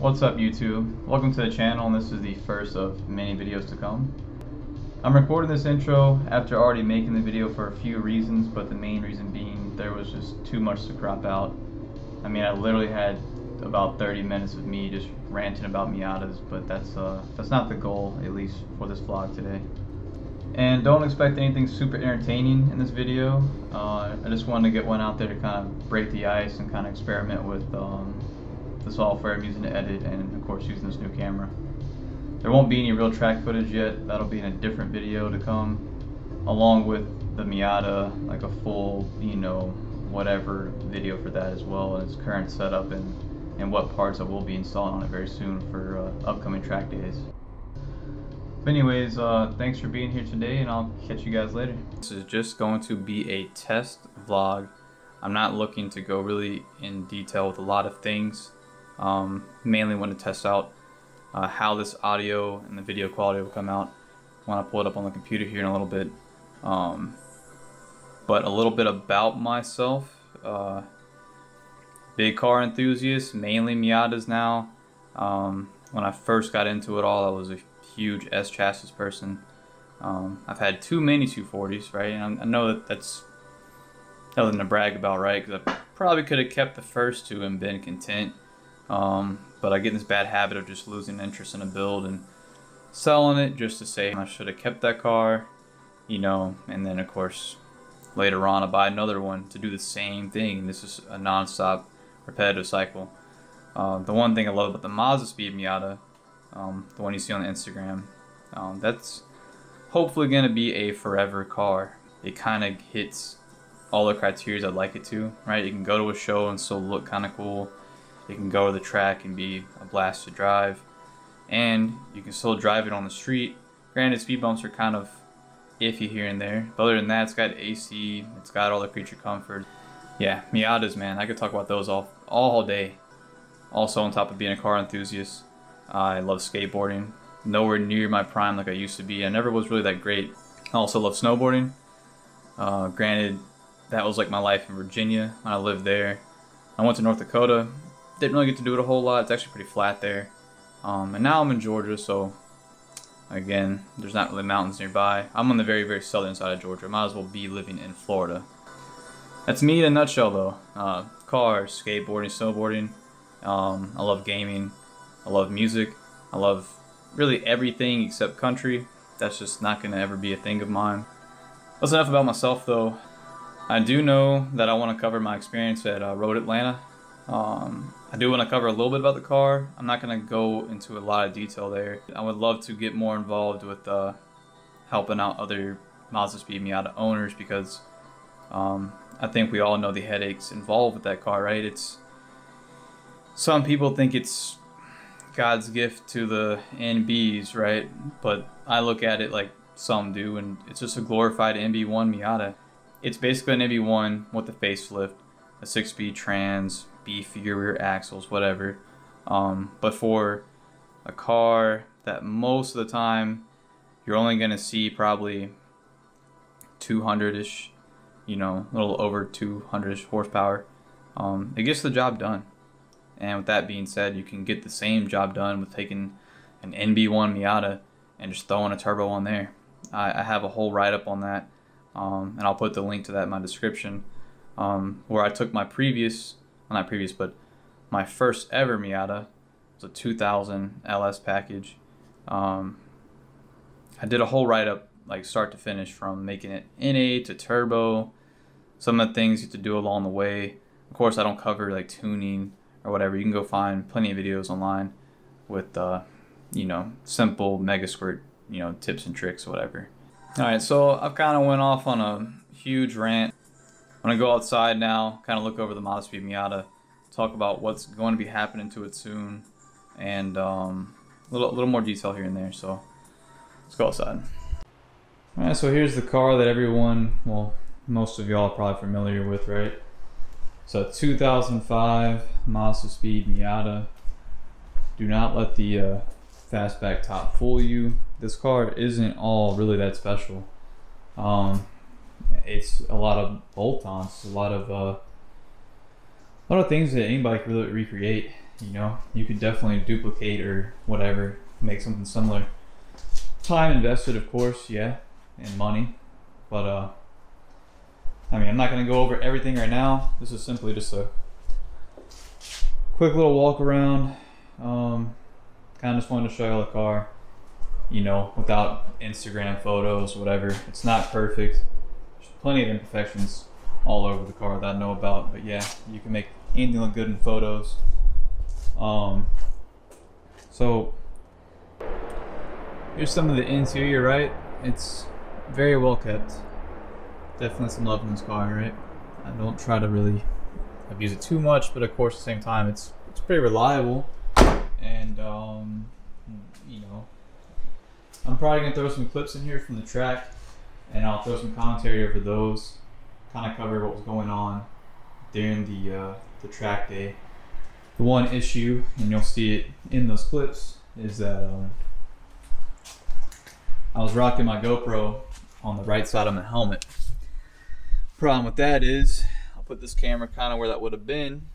What's up YouTube? Welcome to the channel and this is the first of many videos to come. I'm recording this intro after already making the video for a few reasons, but the main reason being there was just too much to crop out. I mean, I literally had about 30 minutes of me just ranting about Miatas, but that's uh, that's not the goal, at least for this vlog today. And don't expect anything super entertaining in this video. Uh, I just wanted to get one out there to kind of break the ice and kind of experiment with um, the software I'm using to edit and of course using this new camera. There won't be any real track footage yet, that'll be in a different video to come along with the Miata, like a full, you know, whatever video for that as well and its current setup and, and what parts I will be installing on it very soon for uh, upcoming track days. But anyways, uh, thanks for being here today and I'll catch you guys later. This is just going to be a test vlog. I'm not looking to go really in detail with a lot of things. Um, mainly want to test out uh, how this audio and the video quality will come out when I pull it up on the computer here in a little bit. Um, but a little bit about myself. Uh, big car enthusiast, mainly Miatas now. Um, when I first got into it all, I was a huge S chassis person. Um, I've had too many 240s, right? And I know that that's nothing to brag about, right? Because I probably could have kept the first two and been content. Um, but I get in this bad habit of just losing interest in a build and selling it just to say I should have kept that car, you know, and then of course later on I buy another one to do the same thing. This is a non-stop repetitive cycle. Uh, the one thing I love about the Mazdaspeed Miata, um, the one you see on Instagram, um, that's hopefully going to be a forever car. It kind of hits all the criteria I'd like it to, right? You can go to a show and still look kind of cool it can go to the track and be a blast to drive. And you can still drive it on the street. Granted, speed bumps are kind of iffy here and there. But other than that, it's got AC. It's got all the creature comfort. Yeah, Miatas, man. I could talk about those all, all day. Also, on top of being a car enthusiast, I love skateboarding. Nowhere near my prime like I used to be. I never was really that great. I also love snowboarding. Uh, granted, that was like my life in Virginia when I lived there. I went to North Dakota didn't really get to do it a whole lot. It's actually pretty flat there. Um, and now I'm in Georgia, so again, there's not really mountains nearby. I'm on the very, very southern side of Georgia. Might as well be living in Florida. That's me in a nutshell, though. Uh, cars, skateboarding, snowboarding. Um, I love gaming. I love music. I love really everything except country. That's just not going to ever be a thing of mine. That's enough about myself, though. I do know that I want to cover my experience at uh, Road Atlanta. Um, I do want to cover a little bit about the car. I'm not going to go into a lot of detail there. I would love to get more involved with uh, helping out other Mazdaspeed Miata owners because um, I think we all know the headaches involved with that car, right? It's some people think it's God's gift to the NBs, right? But I look at it like some do, and it's just a glorified NB1 Miata. It's basically an NB1 with a facelift, a six-speed trans, beefier rear axles, whatever. Um, but for a car that most of the time you're only going to see probably 200-ish, you know, a little over 200-ish horsepower, um, it gets the job done. And with that being said, you can get the same job done with taking an NB1 Miata and just throwing a turbo on there. I, I have a whole write-up on that, um, and I'll put the link to that in my description, um, where I took my previous not previous, but my first ever Miata was a 2000 LS package. Um, I did a whole write up, like start to finish, from making it NA to turbo, some of the things you have to do along the way. Of course, I don't cover like tuning or whatever. You can go find plenty of videos online with, uh, you know, simple MegaSquirt, you know, tips and tricks, whatever. All right, so I've kind of went off on a huge rant I'm gonna go outside now, kind of look over the Mazdaspeed Miata, talk about what's going to be happening to it soon, and um, a little, little more detail here and there. So let's go outside. All right, so here's the car that everyone, well, most of y'all are probably familiar with, right? So 2005 Mazdaspeed Miata. Do not let the uh, fastback top fool you. This car isn't all really that special. Um, it's a lot of bolt-ons, a lot of uh, a lot of things that anybody can really recreate. you know, you could definitely duplicate or whatever, make something similar. Time invested, of course, yeah, and money. But, uh, I mean, I'm not going to go over everything right now. This is simply just a quick little walk around. Um, kind of just wanted to show you the car, you know, without Instagram photos, whatever. It's not perfect. Plenty of imperfections all over the car that I know about, but yeah, you can make anything look good in photos. Um, so here's some of the interior, right? It's very well kept. Definitely some love in this car, right? I don't try to really abuse it too much, but of course at the same time, it's it's pretty reliable. And um, you know, I'm probably gonna throw some clips in here from the track, and I'll throw some commentary over those, kind of cover what was going on during the uh, the track day. The one issue, and you'll see it in those clips, is that um, I was rocking my GoPro on the right side of my helmet. Problem with that is, I'll put this camera kind of where that would have been.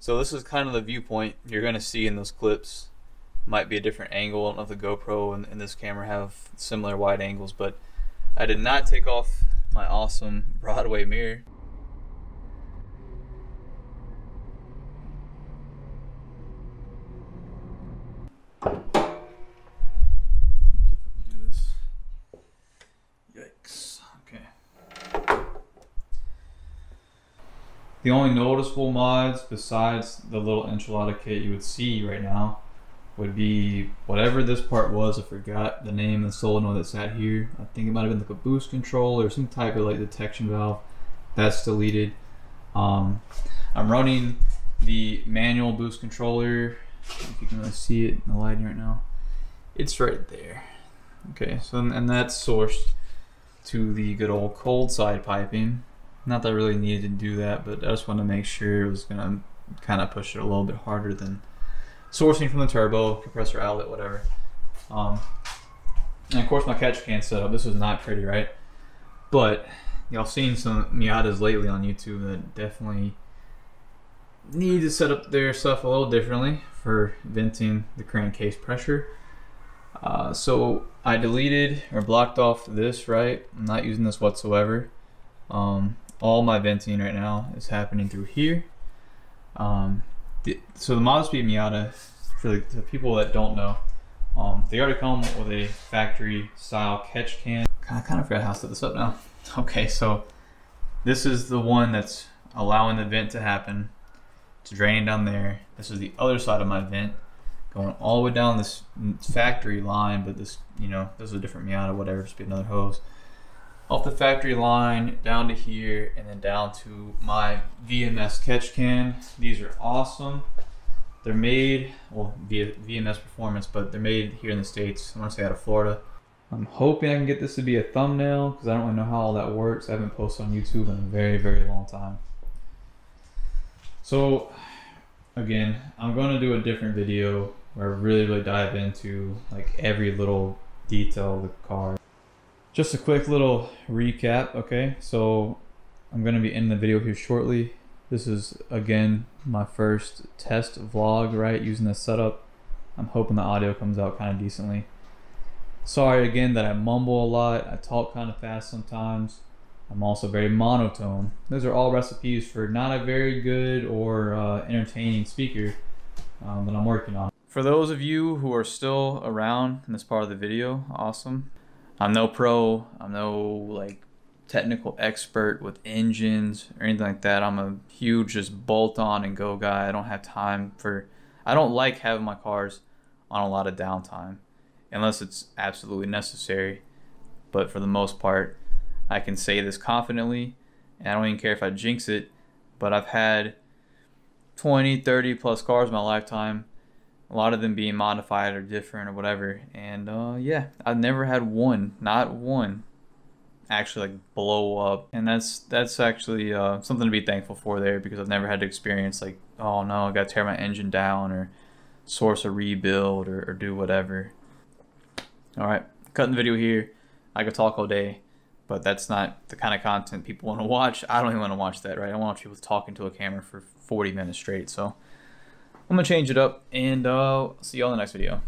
So this is kind of the viewpoint you're going to see in those clips. Might be a different angle. of the GoPro and, and this camera have similar wide angles, but I did not take off my awesome Broadway mirror. Yikes. Okay. The only noticeable mods besides the little enchilada kit you would see right now would be whatever this part was. I forgot the name of the solenoid that sat here. I think it might have been like a boost control or some type of like detection valve. That's deleted. Um, I'm running the manual boost controller. If you can really see it in the lighting right now, it's right there. Okay, so and that's sourced to the good old cold side piping. Not that I really needed to do that, but I just wanted to make sure it was gonna kind of push it a little bit harder than sourcing from the turbo, compressor outlet, whatever. Um, and of course my catch can setup. This was not pretty, right? But y'all seen some Miatas lately on YouTube that definitely need to set up their stuff a little differently for venting the crankcase pressure. Uh, so I deleted or blocked off this, right? I'm not using this whatsoever. Um, all my venting right now is happening through here. Um, the, so the Mazdaspeed Miata, for the, the, people that don't know, um, they already come with a factory style catch can. I kind of forgot how to set this up now. Okay, so this is the one that's allowing the vent to happen. It's draining down there. This is the other side of my vent going all the way down this factory line, but this, you know, this is a different Miata, whatever, just be another hose off the factory line down to here and then down to my VMS catch can. These are awesome. They're made, well, VMS Performance, but they're made here in the States. I want to say out of Florida. I'm hoping I can get this to be a thumbnail because I don't really know how all that works. I haven't posted on YouTube in a very, very long time. So, again, I'm going to do a different video where I really, really dive into like every little detail of the car just a quick little recap, okay? So I'm gonna be in the video here shortly. This is, again, my first test vlog, right, using this setup. I'm hoping the audio comes out kind of decently. Sorry again that I mumble a lot, I talk kind of fast sometimes. I'm also very monotone. Those are all recipes for not a very good or uh, entertaining speaker um, that I'm working on. For those of you who are still around in this part of the video, awesome. I'm no pro. I'm no like technical expert with engines or anything like that. I'm a huge just bolt on and go guy. I don't have time for. I don't like having my cars on a lot of downtime unless it's absolutely necessary. But for the most part, I can say this confidently, and I don't even care if I jinx it. But I've had 20, 30 plus cars in my lifetime a lot of them being modified or different or whatever. And uh, yeah, I've never had one, not one, actually like blow up. And that's that's actually uh, something to be thankful for there because I've never had to experience like, oh no, I got to tear my engine down or source a rebuild or, or do whatever. All right, cutting the video here. I could talk all day, but that's not the kind of content people want to watch. I don't even want to watch that, right? I want people talking to a camera for 40 minutes straight. So I'm gonna change it up and uh, see you all in the next video.